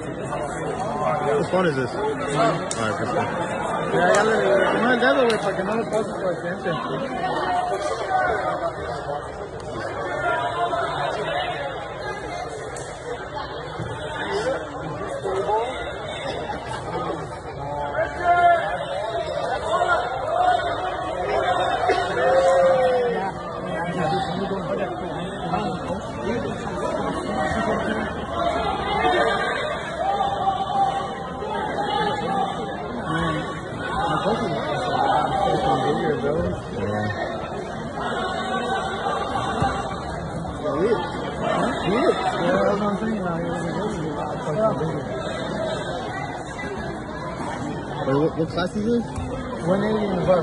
Whose phone is this? Alright, perfect. Ya, ya le pongo el Yeah, that's what I'm saying. What, what class is this? 180 in the bar.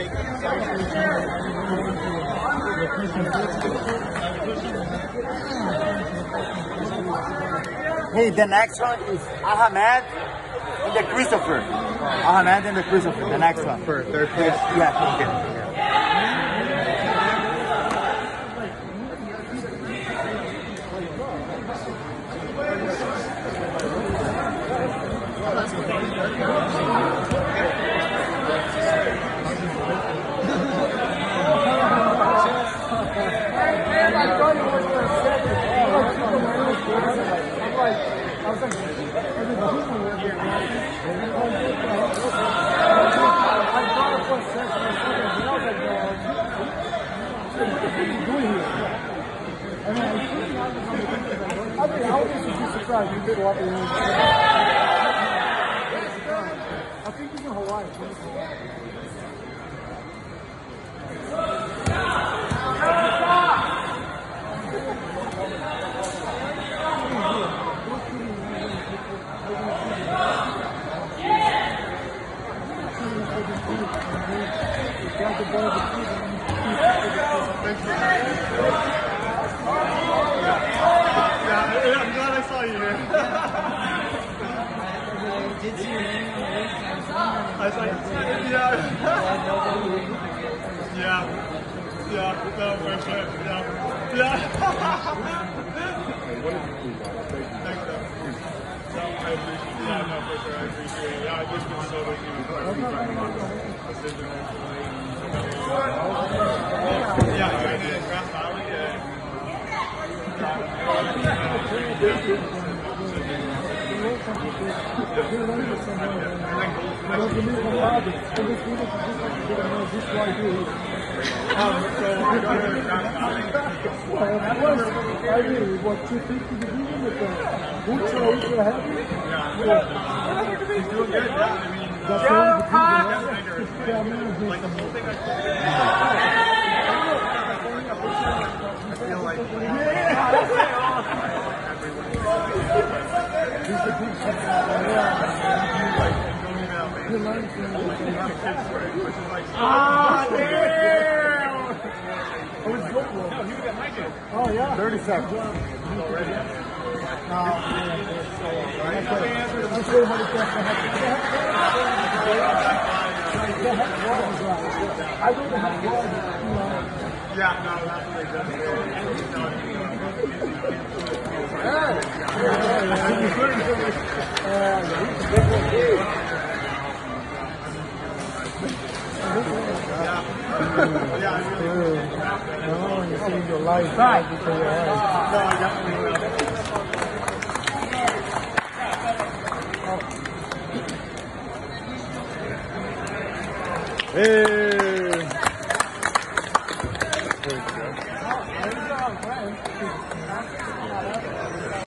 Hey, the next one is Ahmed and the Christopher. Ahmed and the Christopher, the next one. For third place? Yeah, okay. I think he's in Hawaii. I was like, yeah. yeah. Yeah, no, for sure. Yeah. Yeah. Thanks, though. No, I appreciate it. Yeah, no, for sure. I appreciate it. Yeah, I just been so lucky. Yeah, right in Grass Valley. Yeah. What, 250 division with the ultra, ultra heavy? He's doing good, yeah. I mean, like the whole thing I Oh, yeah. 30 seconds. I don't have Yeah, no, that's what they you saved your life right. before your eyes. Hey!